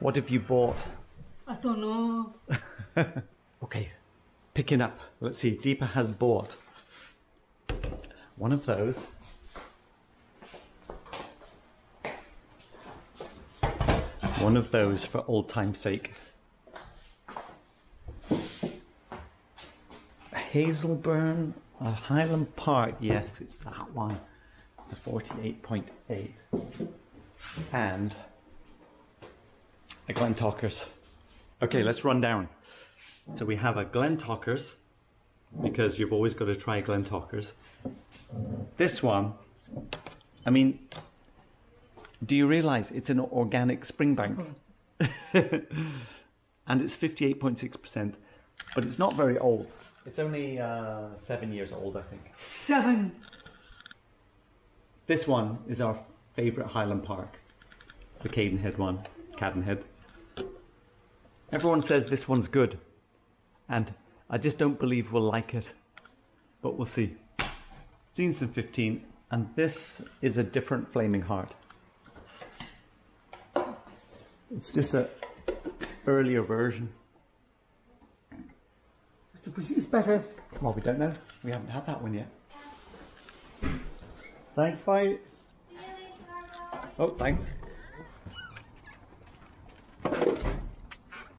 What have you bought? I don't know. Okay, picking up. Let's see. Deepa has bought one of those. One of those for old time's sake. Hazelburn, Highland Park. Yes, it's that one. The 48.8. And a Glentauchers. Okay, let's run down. So we have a Glentauchers, because you've always got to try Glentauchers. This one, I mean, do you realize it's an organic Springbank? and it's 58.6%, but it's not very old. It's only uh, seven years old, I think. Seven. This one is our favourite Highland Park, the Cadenhead one, Cadenhead. Everyone says this one's good, and I just don't believe we'll like it, but we'll see. Season 15, and this is a different Flaming Heart. It's just a earlier version. Is better. Well, we don't know. We haven't had that one yet. Thanks, bye. Oh, thanks.